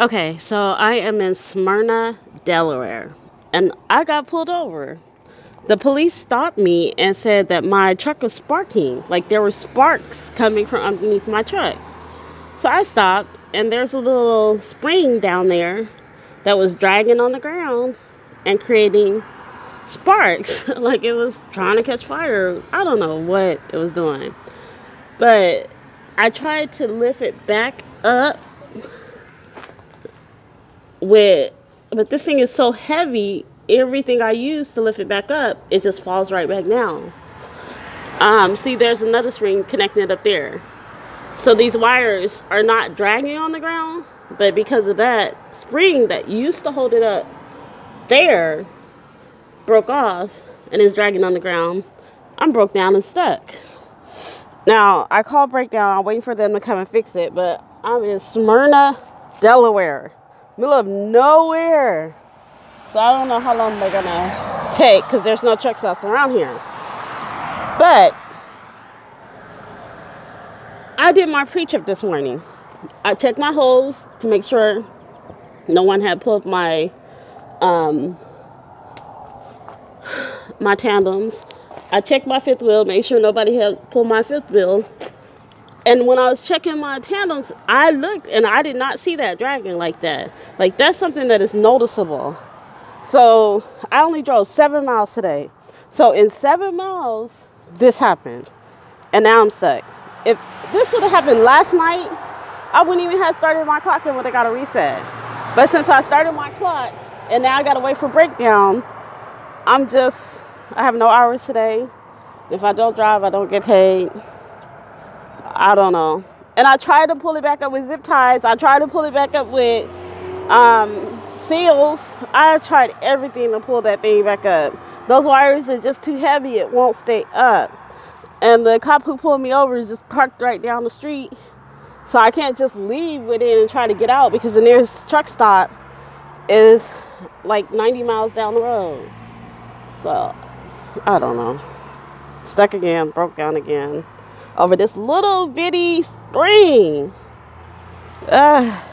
Okay, so I am in Smyrna, Delaware, and I got pulled over. The police stopped me and said that my truck was sparking, like there were sparks coming from underneath my truck. So I stopped, and there's a little spring down there that was dragging on the ground and creating sparks, like it was trying to catch fire. I don't know what it was doing. But I tried to lift it back up with but this thing is so heavy everything i use to lift it back up it just falls right back down. Um, see there's another spring connecting it up there. So these wires are not dragging on the ground but because of that spring that used to hold it up there broke off and is dragging on the ground i'm broke down and stuck. Now i called breakdown i'm waiting for them to come and fix it but i'm in smyrna delaware middle of nowhere. So I don't know how long they're gonna take because there's no truck stops around here. But I did my pre-trip this morning. I checked my holes to make sure no one had pulled my um, my tandems. I checked my fifth wheel, make sure nobody had pulled my fifth wheel. And when I was checking my tandems, I looked and I did not see that dragon like that. Like that's something that is noticeable. So I only drove seven miles today. So in seven miles, this happened. And now I'm stuck. If this would have happened last night, I wouldn't even have started my clock and would have got a reset. But since I started my clock and now I gotta wait for breakdown, I'm just I have no hours today. If I don't drive, I don't get paid. I don't know. And I tried to pull it back up with zip ties. I tried to pull it back up with um, seals. I tried everything to pull that thing back up. Those wires are just too heavy. It won't stay up. And the cop who pulled me over is just parked right down the street. So I can't just leave with it and try to get out because the nearest truck stop is like 90 miles down the road. So I don't know. Stuck again, broke down again over this little bitty spring. Uh,